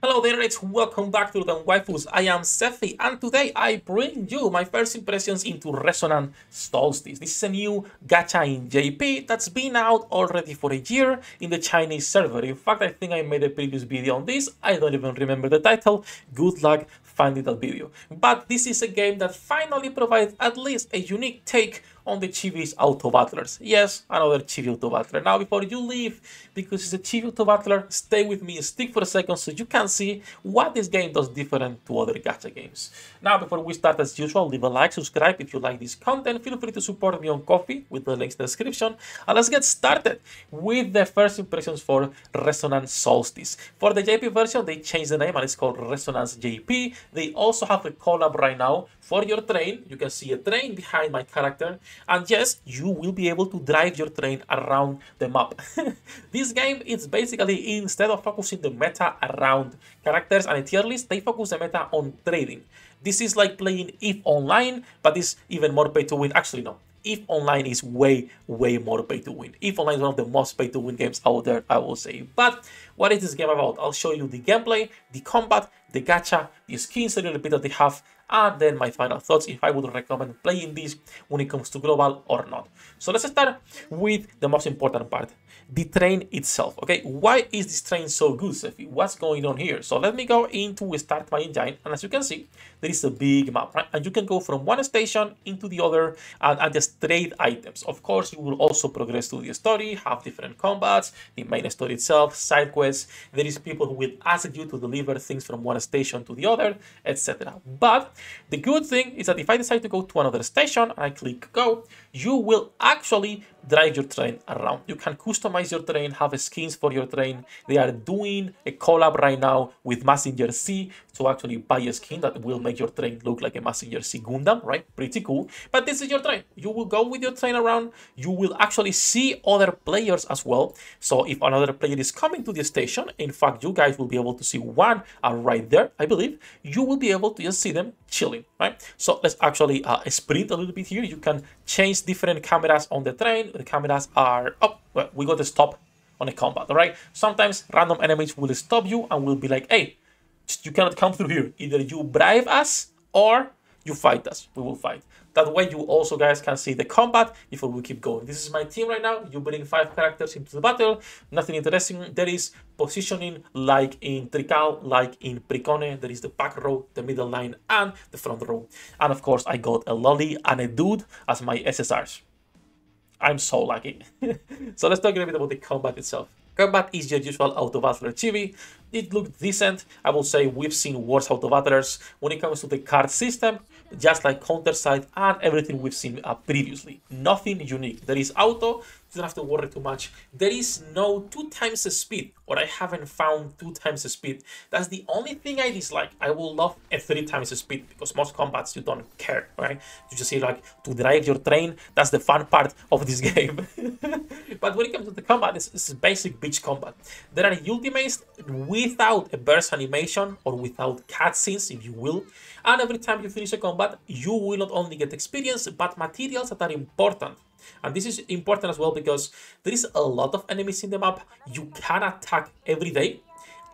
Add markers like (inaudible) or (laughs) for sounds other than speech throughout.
Hello there, it's welcome back to the Waifus. I am Sefhi, and today I bring you my first impressions into Resonance Solstice. This is a new gacha in JP that's been out already for a year in the Chinese server. In fact, I think I made a previous video on this. I don't even remember the title. Good luck finding that video. But this is a game that finally provides at least a unique take on the Chibi's auto battlers. Yes, another Chibi auto battler. Now, before you leave, because it's a Chibi auto battler, stay with me, stick for a second so you can see what this game does different to other gacha games. Now, before we start, as usual, leave a like, subscribe if you like this content. Feel free to support me on Ko-fi with the links in the description. And let's get started with the first impressions for Resonance Solstice. For the JP version, they changed the name and it's called Resonance JP. They also have a collab right now for your train. You can see a train behind my character and yes, you will be able to drive your train around the map. (laughs) this game is basically, instead of focusing the meta around characters and a tier list, they focus the meta on trading. This is like playing EVE Online, but it's even more pay to win. Actually, no. EVE Online is way, way more pay to win. EVE Online is one of the most pay to win games out there, I will say. But what is this game about? I'll show you the gameplay, the combat, the gacha, the skins a little bit that they have, and then my final thoughts if I would recommend playing this when it comes to global or not. So let's start with the most important part, the train itself. Okay, why is this train so good, Sefhi? What's going on here? So let me go into start my engine, and as you can see, there is a big map, right? And you can go from one station into the other and, and just trade items. Of course, you will also progress through the story, have different combats, the main story itself, side quests. There is people who will ask you to deliver things from one station to the other, etc. But the good thing is that if I decide to go to another station and I click go, you will actually drive your train around. You can customize your train, have skins for your train. They are doing a collab right now with Mazinger Z to actually buy a skin that will make your train look like a Mazinger Z Gundam, right? Pretty cool. But this is your train. You will go with your train around. You will actually see other players as well. So if another player is coming to the station, in fact, you guys will be able to see one uh, right there, I believe. You will be able to just see them chilling, right? So let's actually uh, sprint a little bit here. You can change different cameras on the train. The cameras are up. Well, we got to stop on a combat, all right? Sometimes random enemies will stop you and will be like, hey, you cannot come through here. Either you bribe us or you fight us. We will fight. That way you also guys can see the combat before we keep going. This is my team right now. You bring five characters into the battle. Nothing interesting. There is positioning like in Trickcal, like in Pricone. There is the back row, the middle line, and the front row. And of course, I got a lolly and a dude as my SSRs. I'm so lucky. (laughs) so let's talk a little bit about the combat itself. Combat is your usual auto battler chibi. It looked decent. I will say we've seen worse auto battlers when it comes to the card system, just like Counter Counterside and everything we've seen uh, previously. Nothing unique. There is auto, you don't have to worry too much. There is no two times the speed, or I haven't found two times the speed. That's the only thing I dislike. I will love a three times the speed because most combats you don't care, right? You just see like to drive your train. That's the fun part of this (laughs) game. but when it comes to the combat, it's, it's basic beach combat. There are ultimates without a burst animation or without cutscenes, if you will. And every time you finish a combat, you will not only get experience, but materials that are important and this is important as well because there is a lot of enemies in the map. You can attack every day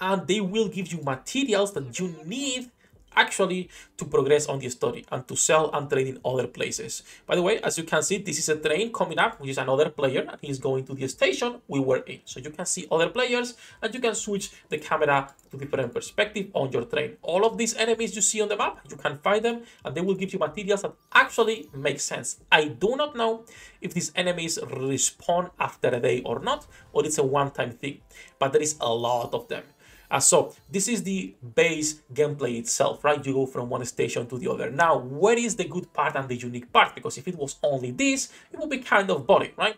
and they will give you materials that you need actually to progress on the story and to sell and trade in other places. By the way, as you can see, this is a train coming up, which is another player, and he's going to the station we were in. So you can see other players, and you can switch the camera to different perspective on your train. All of these enemies you see on the map, you can find them, and they will give you materials that actually make sense. I do not know if these enemies respawn after a day or not, or it's a one-time thing, but there is a lot of them. Uh, so this is the base gameplay itself, right? You go from one station to the other. Now, where is the good part and the unique part? Because if it was only this, it would be kind of boring, right?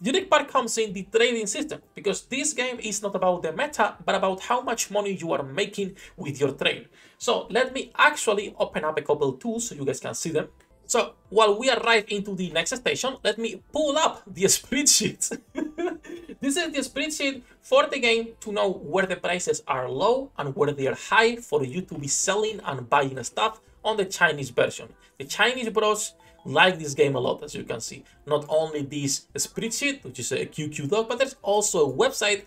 The unique part comes in the trading system, because this game is not about the meta, but about how much money you are making with your trade. So let me actually open up a couple tools so you guys can see them. So while we arrive into the next station, let me pull up the (laughs) spreadsheet. (laughs) This is the spreadsheet for the game to know where the prices are low and where they are high for you to be selling and buying stuff on the Chinese version. The Chinese bros like this game a lot, as you can see. Not only this spreadsheet, which is a QQ doc, but there's also a website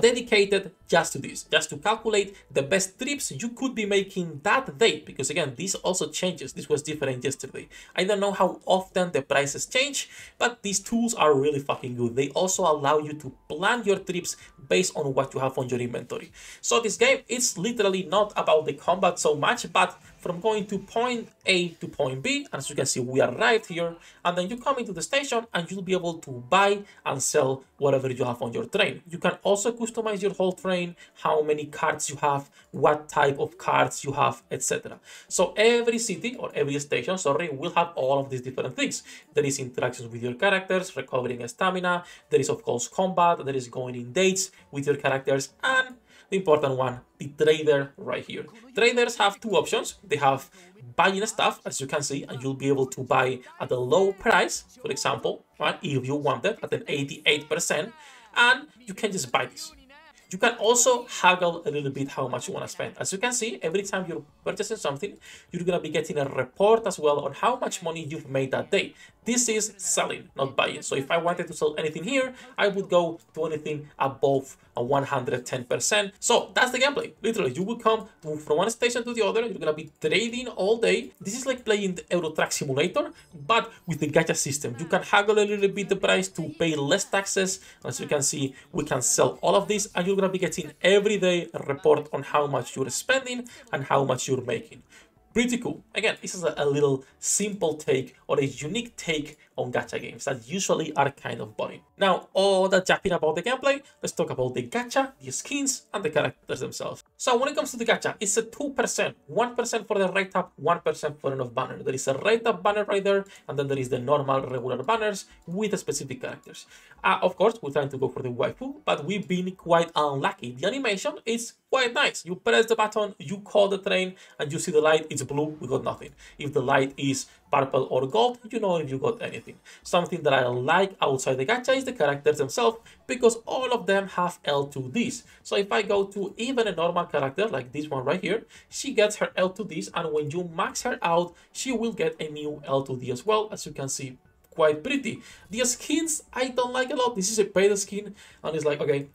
dedicated just to this, just to calculate the best trips you could be making that day. Because again, this also changes. This was different yesterday. I don't know how often the prices change, but these tools are really fucking good. They also allow you to plan your trips based on what you have on your inventory. So this game is literally not about the combat so much, but from going to point A to point B. And as you can see, we arrived here. And then you come into the station and you'll be able to buy and sell whatever you have on your train. You can also customize your whole train, how many cards you have, what type of cards you have, etc. So every city or every station, sorry, will have all of these different things. There is interactions with your characters, recovering stamina. There is, of course, combat. There is going in dates with your characters. And the important one, the trader right here. Traders have two options. They have buying stuff, as you can see, and you'll be able to buy at a low price, for example, right, if you want it, at an 88%, and you can just buy this. You can also haggle a little bit how much you want to spend. As you can see, every time you're purchasing something, you're going to be getting a report as well on how much money you've made that day. This is selling, not buying. So if I wanted to sell anything here, I would go to anything above a 110%. So that's the gameplay. Literally, you will come from one station to the other. You're going to be trading all day. This is like playing the Euro Truck Simulator, but with the gacha system. You can haggle a little bit the price to pay less taxes. As you can see, we can sell all of this and you're going to be getting every day a report on how much you're spending and how much you're making pretty cool. Again, this is a, a, little simple take or a unique take on gacha games that usually are kind of boring. Now, all that japping about the gameplay, let's talk about the gacha, the skins, and the characters themselves. So when it comes to the gacha, it's a 2%, 1% for the rate up, 1% for enough banner. There is a rate up banner right there, and then there is the normal regular banners with the specific characters. Uh, of course, we're trying to go for the waifu, but we've been quite unlucky. The animation is quite nice. You press the button, you call the train, and you see the light, it's blue, we got nothing. If the light is purple or gold, you know if you got anything. Something that I like outside the gacha is the characters themselves, because all of them have L2Ds. So if I go to even a normal character, like this one right here, she gets her L2Ds, and when you max her out, she will get a new L2D as well, as you can see quite pretty. The skins, I don't like a lot. This is a paid skin, and it's like, okay,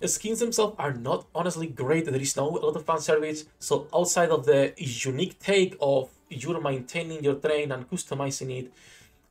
the skins themselves are not honestly great. There is no a lot of fan service. So outside of the unique take of you're maintaining your train and customizing it,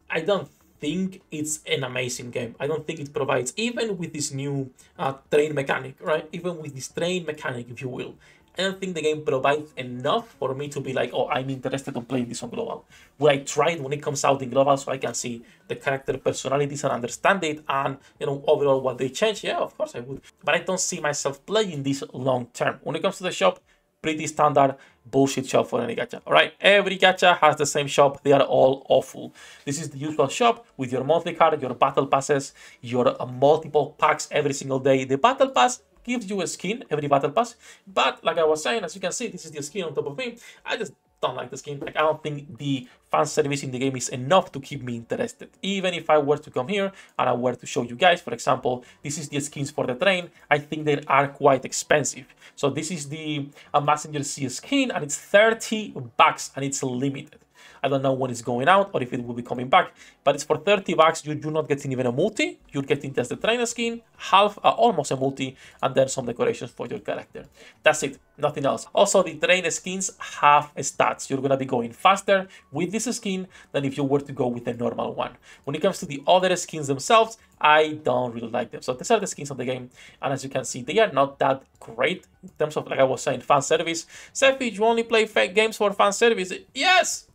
I don't think it's an amazing game. I don't think it provides, even with this new uh, train mechanic, right? Even with this train mechanic, if you will, I don't think the game provides enough for me to be like, oh, I'm interested in playing this on global. Will I try it when it comes out in global so I can see the character personalities and understand it and, you know, overall what they change? Yeah, of course I would. But I don't see myself playing this long term. When it comes to the shop, pretty standard bullshit shop for any gacha. All right, every gacha has the same shop. They are all awful. This is the usual shop with your monthly card, your battle passes, your uh, multiple packs every single day. The battle pass gives you a skin every battle pass. But like I was saying, as you can see, this is the skin on top of me. I just don't like this game. Like I don't think the fan service in the game is enough to keep me interested. Even if I were to come here and I were to show you guys, for example, this is the skins for the train. I think they are quite expensive. So this is the a Mazinger Z skin and it's 30 bucks and it's limited. I don't know when it's going out or if it will be coming back, but it's for 30 bucks. You, you're not getting even a multi. You're getting just the trainer skin, half, uh, almost a multi, and then some decorations for your character. That's it, nothing else. Also, the trainer skins have stats. You're gonna be going faster with this skin than if you were to go with a normal one. When it comes to the other skins themselves, I don't really like them. So these are the skins of the game, and as you can see, they are not that great in terms of, like I was saying, fan service. Sefhi, you only play fake games for fan service? Yes!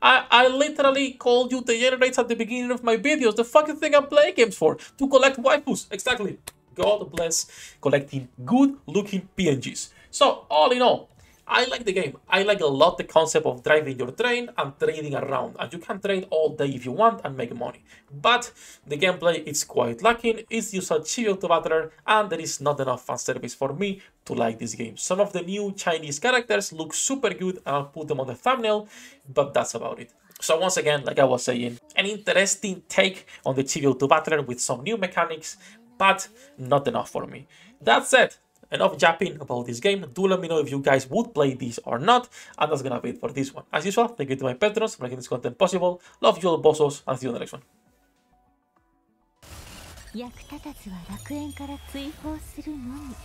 I, I literally called you the generates at the beginning of my videos. The fucking thing I'm playing games for. To collect waifus. Exactly. God bless collecting good looking PNGs. So all in all, I like the game. I like a lot the concept of driving your train and trading around. And you can trade all day if you want and make money. But the gameplay is quite lacking. It's just a trivial to battler and there is not enough fan service for me to like this game. Some of the new Chinese characters look super good and I'll put them on the thumbnail, but that's about it. So once again, like I was saying, an interesting take on the trivial to battler with some new mechanics, but not enough for me. That said, enough japping about this game. Do let me know if you guys would play this or not. And that's gonna be it for this one. As usual, thank you to my patrons for making this content possible. Love you all bossos and see you on the next one. 役立たずは楽園から追放するのみ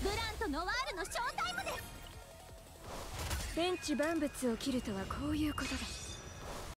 ブランとノワールのショータイムです天地万物を切るとはこういうことだ